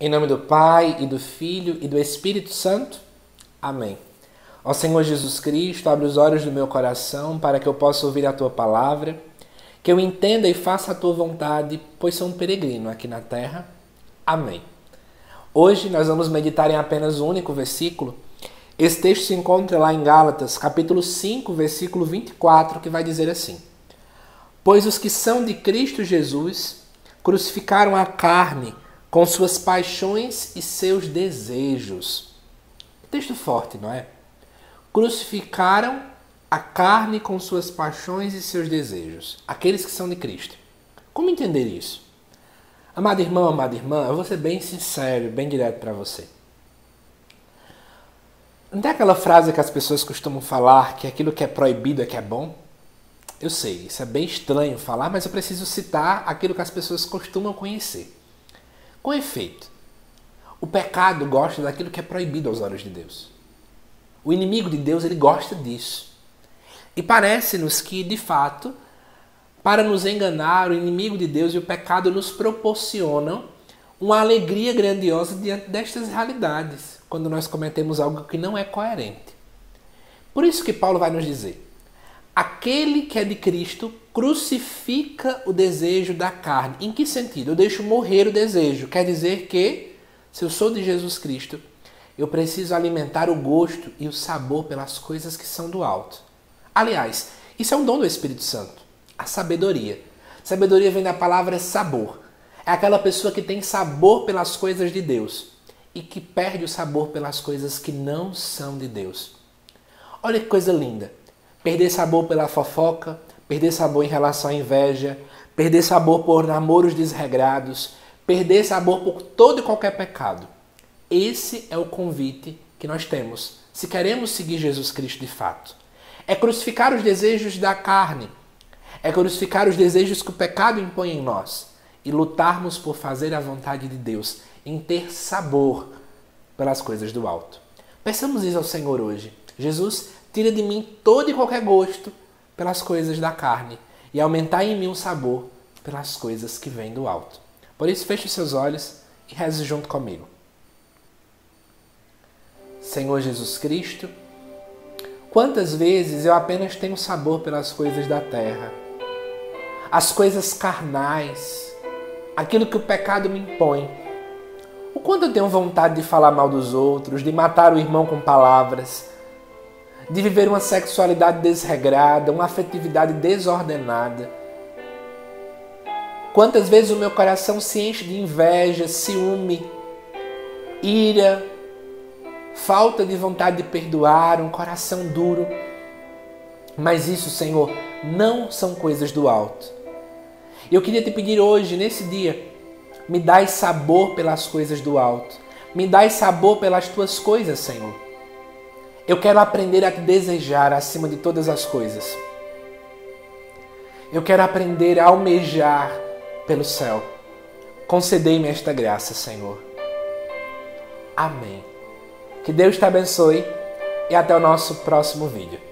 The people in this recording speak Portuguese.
Em nome do Pai, e do Filho, e do Espírito Santo. Amém. Ó Senhor Jesus Cristo, abre os olhos do meu coração para que eu possa ouvir a Tua palavra, que eu entenda e faça a Tua vontade, pois sou um peregrino aqui na terra. Amém. Hoje nós vamos meditar em apenas um único versículo. Esse texto se encontra lá em Gálatas, capítulo 5, versículo 24, que vai dizer assim: Pois os que são de Cristo Jesus crucificaram a carne com suas paixões e seus desejos. Texto forte, não é? Crucificaram a carne com suas paixões e seus desejos, aqueles que são de Cristo. Como entender isso? Amado irmão, amada irmã, eu vou ser bem sincero, bem direto para você. Não tem aquela frase que as pessoas costumam falar que aquilo que é proibido é que é bom? Eu sei, isso é bem estranho falar, mas eu preciso citar aquilo que as pessoas costumam conhecer. Com efeito, o pecado gosta daquilo que é proibido aos olhos de Deus. O inimigo de Deus, ele gosta disso. E parece-nos que, de fato, para nos enganar, o inimigo de Deus e o pecado nos proporcionam uma alegria grandiosa diante destas realidades, quando nós cometemos algo que não é coerente. Por isso que Paulo vai nos dizer: aquele que é de Cristo crucifica o desejo da carne. Em que sentido? Eu deixo morrer o desejo. Quer dizer que, se eu sou de Jesus Cristo, eu preciso alimentar o gosto e o sabor pelas coisas que são do alto. Aliás, isso é um dom do Espírito Santo, a sabedoria. Sabedoria vem da palavra sabor. É aquela pessoa que tem sabor pelas coisas de Deus e que perde o sabor pelas coisas que não são de Deus. Olha que coisa linda. Perder sabor pela fofoca, perder sabor em relação à inveja, perder sabor por namoros desregrados, perder sabor por todo e qualquer pecado. Esse é o convite que nós temos, se queremos seguir Jesus Cristo de fato. É crucificar os desejos da carne, é crucificar os desejos que o pecado impõe em nós e lutarmos por fazer a vontade de Deus, em ter sabor pelas coisas do alto. Peçamos isso ao Senhor hoje. Jesus, tira de mim todo e qualquer gosto pelas coisas da carne e aumentar em mim o sabor pelas coisas que vêm do alto. Por isso, feche os seus olhos e reze junto comigo. Senhor Jesus Cristo, quantas vezes eu apenas tenho sabor pelas coisas da terra, as coisas carnais, aquilo que o pecado me impõe. O quanto eu tenho vontade de falar mal dos outros, de matar o irmão com palavras, de viver uma sexualidade desregrada, uma afetividade desordenada. Quantas vezes o meu coração se enche de inveja, ciúme, ira, falta de vontade de perdoar, um coração duro. Mas isso, Senhor, não são coisas do alto. Eu queria te pedir hoje, nesse dia, me dai sabor pelas coisas do alto. Me dai sabor pelas tuas coisas, Senhor. Eu quero aprender a desejar acima de todas as coisas. Eu quero aprender a almejar pelo céu. Concedei-me esta graça, Senhor. Amém. Que Deus te abençoe e até o nosso próximo vídeo.